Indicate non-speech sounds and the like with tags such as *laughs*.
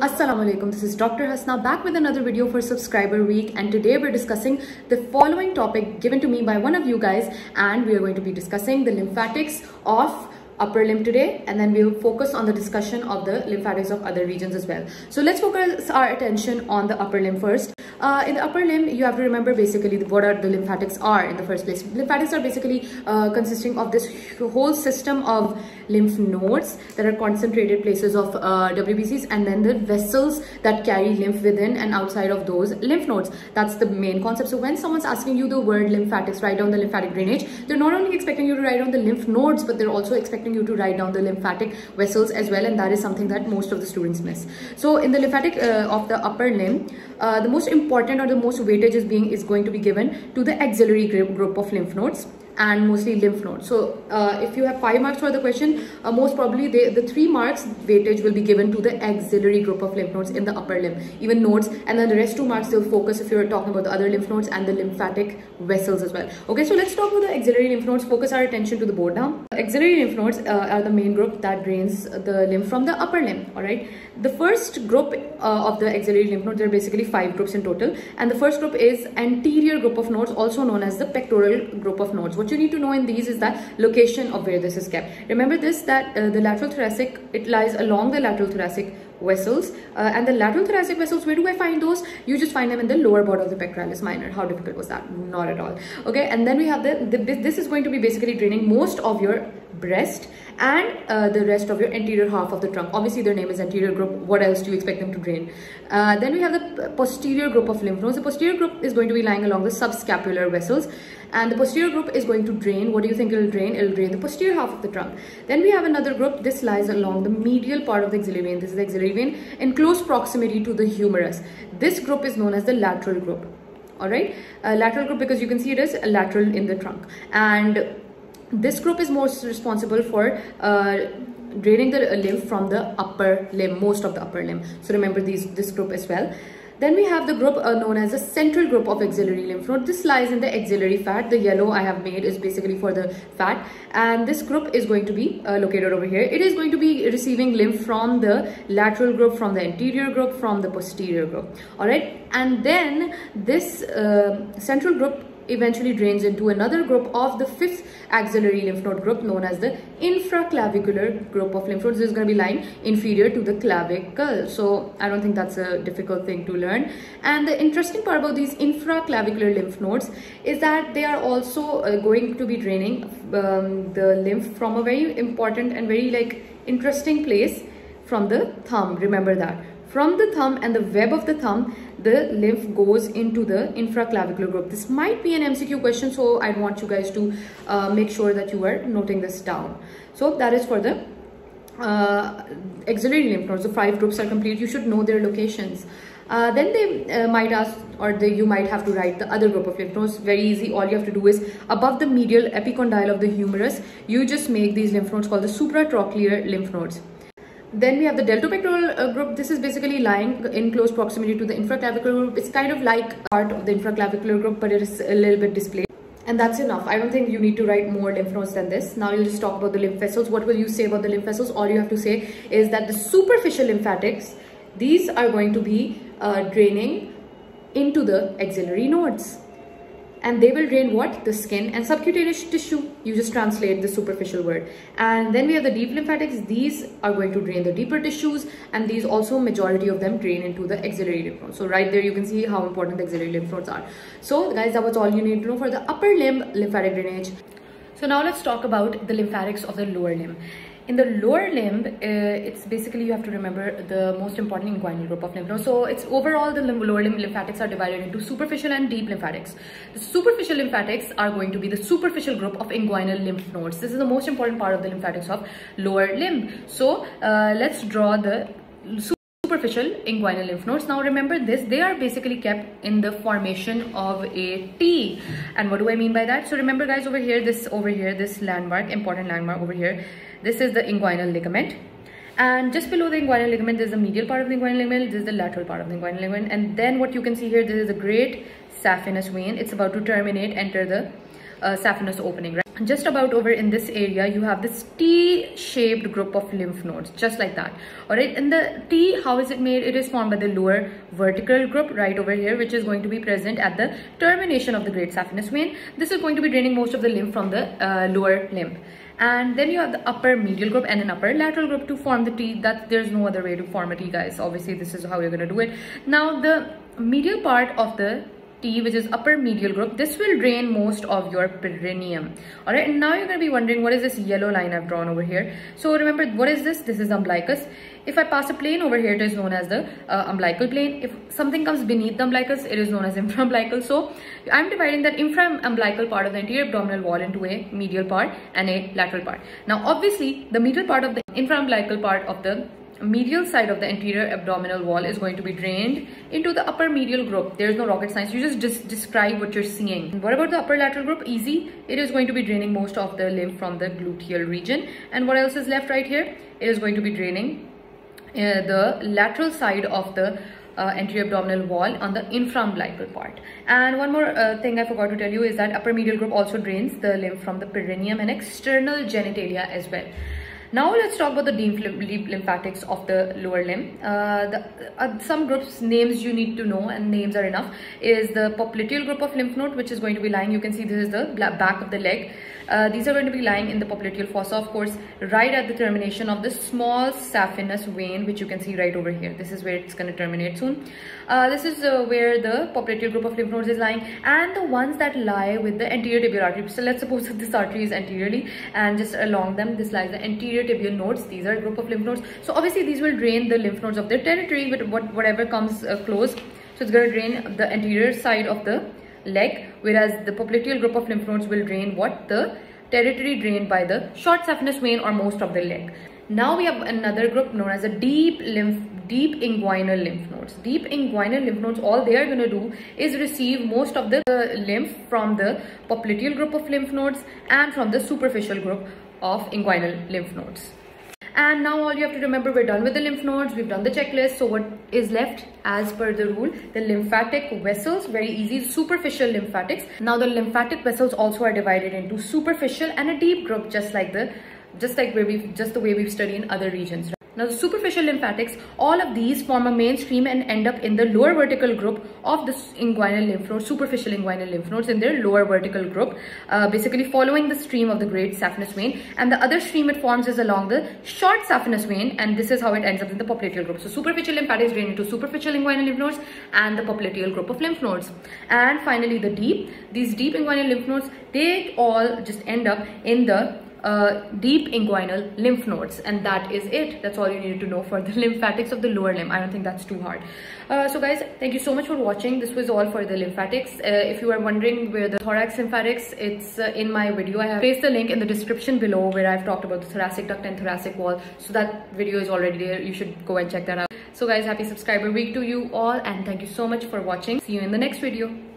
Assalamu alaikum, this is Dr. Hasana back with another video for subscriber week and today we're discussing the following topic given to me by one of you guys and we are going to be discussing the lymphatics of upper limb today and then we'll focus on the discussion of the lymphatics of other regions as well. So let's focus our attention on the upper limb first. Uh, in the upper limb, you have to remember basically what are the lymphatics are in the first place. Lymphatics are basically uh, consisting of this whole system of lymph nodes that are concentrated places of uh, WBCs and then the vessels that carry lymph within and outside of those lymph nodes. That's the main concept. So when someone's asking you the word lymphatics, write down the lymphatic drainage. They're not only expecting you to write down the lymph nodes, but they're also expecting you to write down the lymphatic vessels as well. And that is something that most of the students miss. So in the lymphatic uh, of the upper limb, uh, the most important or the most weightage is being is going to be given to the axillary group of lymph nodes and mostly lymph nodes. So uh, if you have five marks for the question, uh, most probably they, the three marks weightage will be given to the axillary group of lymph nodes in the upper limb, even nodes, and then the rest two marks they'll focus if you're talking about the other lymph nodes and the lymphatic vessels as well. Okay, so let's talk about the axillary lymph nodes. Focus our attention to the board now. Axillary lymph nodes uh, are the main group that drains the lymph from the upper limb. All right. The first group uh, of the axillary lymph nodes, there are basically five groups in total, and the first group is anterior group of nodes, also known as the pectoral group of nodes. What what you need to know in these is the location of where this is kept. Remember this that uh, the lateral thoracic, it lies along the lateral thoracic vessels uh, and the lateral thoracic vessels where do i find those? You just find them in the lower part of the pectoralis minor. How difficult was that? Not at all. Okay and then we have the, the this is going to be basically draining most of your breast and uh, the rest of your anterior half of the trunk. Obviously their name is anterior group. What else do you expect them to drain? Uh, then we have the posterior group of lymph nodes. The posterior group is going to be lying along the subscapular vessels and the posterior group is going to drain. What do you think it will drain? It will drain the posterior half of the trunk. Then we have another group. This lies along the medial part of the axillary vein. This is the axillary vein in close proximity to the humerus. This group is known as the lateral group. All right? Uh, lateral group because you can see it is lateral in the trunk. And this group is most responsible for uh, draining the lymph from the upper limb most of the upper limb so remember these this group as well then we have the group uh, known as the central group of axillary lymph node. This lies in the axillary fat. The yellow I have made is basically for the fat. And this group is going to be uh, located over here. It is going to be receiving lymph from the lateral group, from the anterior group, from the posterior group. Alright. And then this uh, central group eventually drains into another group of the fifth axillary lymph node group known as the infraclavicular group of lymph nodes. This is going to be lying inferior to the clavicle. So I don't think that's a difficult thing to learn. And the interesting part about these infraclavicular lymph nodes is that they are also uh, going to be draining um, the lymph from a very important and very like interesting place from the thumb. Remember that. From the thumb and the web of the thumb, the lymph goes into the infraclavicular group. This might be an MCQ question, so I want you guys to uh, make sure that you are noting this down. So that is for the uh, axillary lymph nodes. The five groups are complete. You should know their locations. Uh, then they uh, might ask or they, you might have to write the other group of lymph nodes very easy all you have to do is above the medial epicondyle of the humerus you just make these lymph nodes called the supratrochlear lymph nodes then we have the deltopectoral uh, group. This is basically lying in close proximity to the infraclavicular group. It's kind of like part of the infraclavicular group, but it is a little bit displayed. And that's enough. I don't think you need to write more lymph nodes than this. Now you'll just talk about the lymph vessels. What will you say about the lymph vessels? All you have to say is that the superficial lymphatics, these are going to be uh, draining into the axillary nodes and they will drain what? The skin and subcutaneous tissue. You just translate the superficial word. And then we have the deep lymphatics. These are going to drain the deeper tissues and these also majority of them drain into the axillary lymph nodes. So right there you can see how important the axillary lymph nodes are. So guys that was all you need to know for the upper limb lymphatic drainage. So now let's talk about the lymphatics of the lower limb in the lower limb, uh, it's basically you have to remember the most important inguinal group of lymph nodes. So it's overall the lower limb lymphatics are divided into superficial and deep lymphatics. The superficial lymphatics are going to be the superficial group of inguinal lymph nodes. This is the most important part of the lymphatics of lower limb. So uh, let's draw the superficial inguinal lymph nodes. Now remember this, they are basically kept in the formation of a T. And what do I mean by that? So remember guys over here, this over here, this landmark, important landmark over here, this is the inguinal ligament. And just below the inguinal ligament, there's the medial part of the inguinal ligament, this is the lateral part of the inguinal ligament. And then what you can see here, this is a great saphenous vein. It's about to terminate, enter the uh, saphenous opening, right? Just about over in this area you have this t-shaped group of lymph nodes just like that. All right and the t how is it made? It is formed by the lower vertical group right over here which is going to be present at the termination of the great saphenous vein. This is going to be draining most of the lymph from the uh, lower limb and then you have the upper medial group and an upper lateral group to form the T. That there's no other way to form a T guys. Obviously this is how you're going to do it. Now the medial part of the T which is upper medial group this will drain most of your perineum. All right and now you're going to be wondering what is this yellow line I've drawn over here? So remember what is this? This is umbilicus. If I pass a plane over here it is known as the uh, umbilical plane. If something comes beneath the umbilicus it is known as *laughs* infraumbilical so I'm dividing that infraumbilical part of the anterior abdominal wall into a medial part and a lateral part. Now obviously the medial part of the infraumbilical part of the medial side of the anterior abdominal wall is going to be drained into the upper medial group. There is no rocket science. You just, just describe what you're seeing. What about the upper lateral group? Easy. It is going to be draining most of the lymph from the gluteal region. And what else is left right here? It is going to be draining uh, the lateral side of the uh, anterior abdominal wall on the infraumbilical part. And one more uh, thing I forgot to tell you is that upper medial group also drains the lymph from the perineum and external genitalia as well. Now let's talk about the deep, lymphatics of the lower limb. Uh, the, uh, some groups names you need to know and names are enough is the popliteal group of lymph node which is going to be lying you can see this is the back of the leg uh, these are going to be lying in the popliteal fossa, of course, right at the termination of the small saphenous vein, which you can see right over here. This is where it's going to terminate soon. Uh, this is uh, where the popliteal group of lymph nodes is lying and the ones that lie with the anterior tibial artery. So let's suppose that *laughs* this artery is anteriorly and just along them, this lies the anterior tibial nodes. These are a group of lymph nodes. So obviously these will drain the lymph nodes of their territory with what, whatever comes uh, close. So it's going to drain the anterior side of the leg whereas the popliteal group of lymph nodes will drain what the territory drained by the short saphenous vein or most of the leg now we have another group known as a deep lymph deep inguinal lymph nodes deep inguinal lymph nodes all they are going to do is receive most of the lymph from the popliteal group of lymph nodes and from the superficial group of inguinal lymph nodes. And now all you have to remember we're done with the lymph nodes. We've done the checklist. So what is left as per the rule? The lymphatic vessels very easy superficial lymphatics. Now the lymphatic vessels also are divided into superficial and a deep group just like the just like where we've just the way we've studied in other regions now the superficial lymphatics, all of these form a mainstream and end up in the lower vertical group of the inguinal lymph nodes, superficial inguinal lymph nodes in their lower vertical group, uh, basically following the stream of the great saphenous vein. And the other stream it forms is along the short saphenous vein and this is how it ends up in the popliteal group. So superficial lymphatics drain into superficial inguinal lymph nodes and the popliteal group of lymph nodes. And finally the deep, these deep inguinal lymph nodes, they all just end up in the uh, deep inguinal lymph nodes and that is it. That's all you need to know for the *laughs* lymphatics of the lower limb. I don't think that's too hard. Uh, so guys thank you so much for watching. This was all for the lymphatics. Uh, if you are wondering where the thorax lymphatics it's uh, in my video. I have placed the link in the description below where i've talked about the thoracic duct and thoracic wall. So that video is already there. You should go and check that out. So guys happy subscriber week to you all and thank you so much for watching. See you in the next video